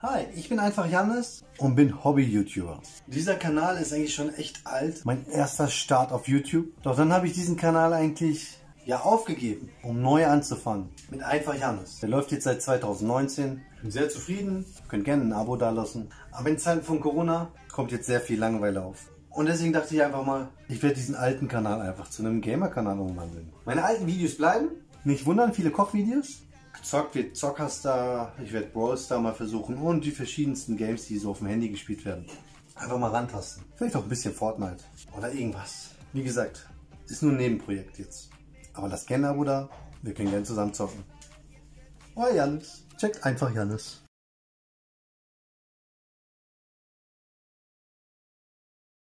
Hi, ich bin einfach Jannis und bin Hobby-YouTuber. Dieser Kanal ist eigentlich schon echt alt. Mein erster Start auf YouTube. Doch dann habe ich diesen Kanal eigentlich ja aufgegeben, um neu anzufangen. Mit einfach Jannis. Der läuft jetzt seit 2019. Ich bin sehr zufrieden. Ihr könnt gerne ein Abo dalassen. Aber in Zeiten von Corona kommt jetzt sehr viel Langeweile auf. Und deswegen dachte ich einfach mal, ich werde diesen alten Kanal einfach zu einem Gamer-Kanal umwandeln. Meine alten Videos bleiben. Nicht wundern, viele Kochvideos. Gezockt wird Zockerstar, ich werde Brawl Star mal versuchen und die verschiedensten Games, die so auf dem Handy gespielt werden. Einfach mal rantasten. Vielleicht auch ein bisschen Fortnite oder irgendwas. Wie gesagt, ist nur ein Nebenprojekt jetzt. Aber das gerne Abo da, wir können gerne zusammen zocken. Euer Janis. Checkt einfach Janis.